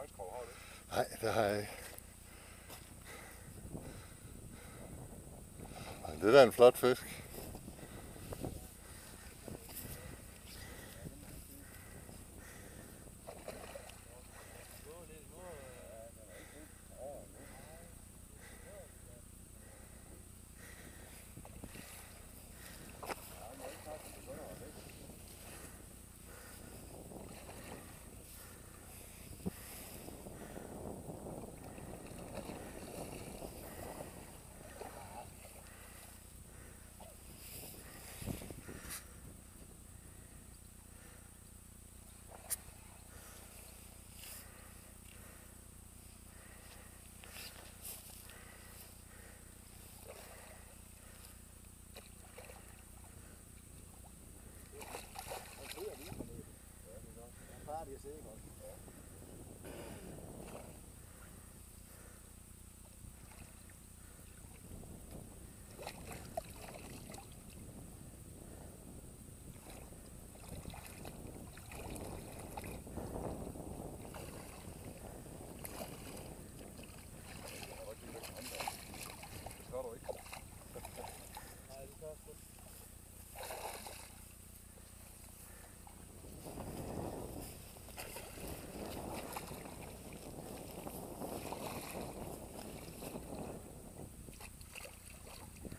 hejskrog, har du det? Nej, det har jeg ikke. Ej, Det er da en flot fisk. table.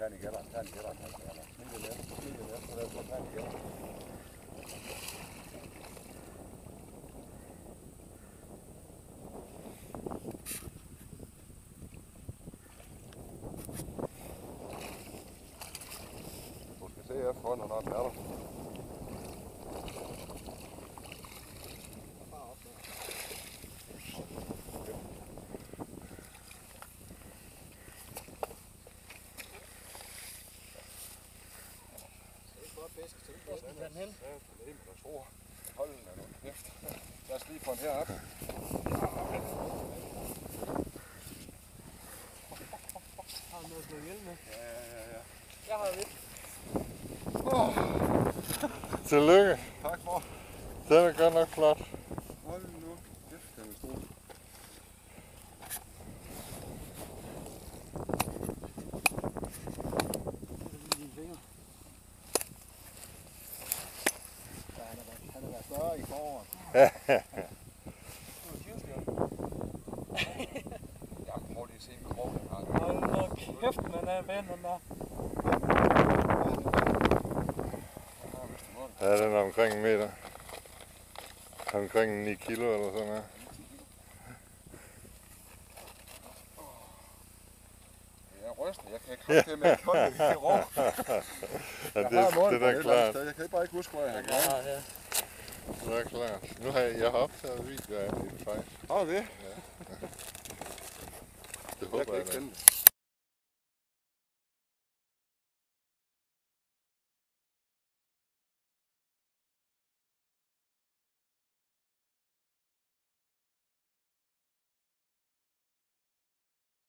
Kan ikke gætte, kan ikke gætte, kan ikke gætte. Smid det lidt, smid det lidt, så det er så kan ikke gætte. Du skal se efter hånden, når den er der. Bare op med. Det er et godt fisk. Så hvor skal den hen? Ja, det er med stor. Hold den nu kæft. Lad os lige få den herop. Har du noget at slå ihjel med? Ja, ja, ja. Jeg har lidt. Tillykke. Tak for. Den er godt nok flot. Hold nu kæft, den er stor. Foråret. Jeg prøver lige at se en krog, den har. Hold nu kæft, man er ven, den. Ja, den er omkring en meter. Omkring 9 kilo eller sådan noget. Jeg ryster, jeg kan ikke komme til med det i rå. Ja, det, har munden det er klart. Jeg kan bare ikke huske, hvor jeg har Ja, gjort. ja. Det er klart. Nu har jeg, jeg har optaget video af det faktisk. Har du det? Det Jeg håber kan jeg